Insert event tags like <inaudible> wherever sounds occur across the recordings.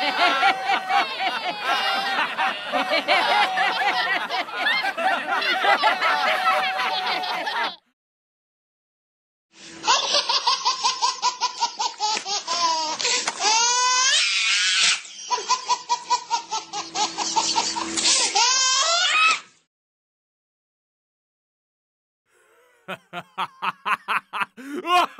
Ha ha ha ha ha ha!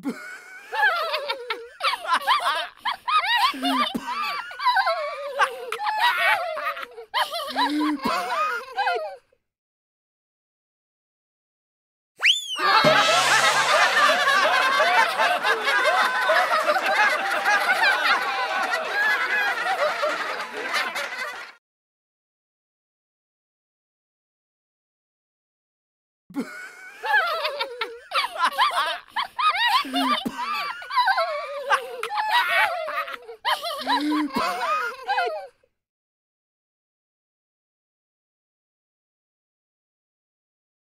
Boo! <laughs> <laughs> Fuck.